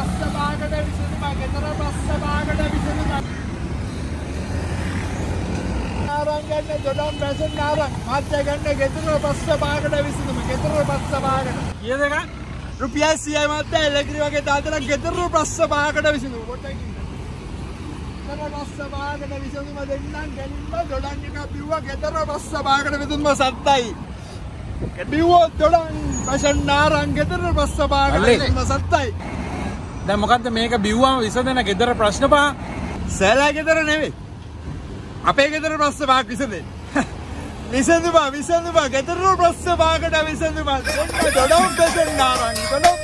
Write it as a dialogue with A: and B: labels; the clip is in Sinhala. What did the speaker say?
A: භාගට විසඳුම ගෙදර ප්‍රශ්න භාගට විසඳුම ආරං ගන්න දොඩම් බැසෙන් ආරං මාත්‍ය ගන්න ගෙදර ප්‍රශ්න භාගට විසඳුම ගෙදර ප්‍රශ්න භාගට
B: කීයද එක?
A: රුපියල් 100යි මාත්‍ය එලකිරි වගේ තාතලා ගෙදර ප්‍රශ්න භාගට විසඳුම පොඩ්ඩක් ඉන්න. ගෙදර ප්‍රශ්න භාගට විසඳුම දෙන්නම් ගෙලින්ම දොඩම් එක බිව්වා ගෙදර ප්‍රශ්න භාගට විසඳුම සත්තයි. බිව්වොත් දොඩම් බැසෙන් ආරං ගෙදර ප්‍රශ්න භාගට
B: අල්ලේ.
A: විසඳුම සත්තයි.
B: දැන් මොකද්ද මේක බිව්වම විසඳන ගෙදර ප්‍රශ්න පහ
A: සෑලා ගෙදර නෙවෙයි. අපේ ගෙදර ප්‍රශ්න පහක් විසඳෙන්න. විසඳුමා විසඳුමා ගෙදර ප්‍රශ්න පහකට විසඳුමා දෙන්න දොඩම් බෙසෙන්න ආරං දොඩම්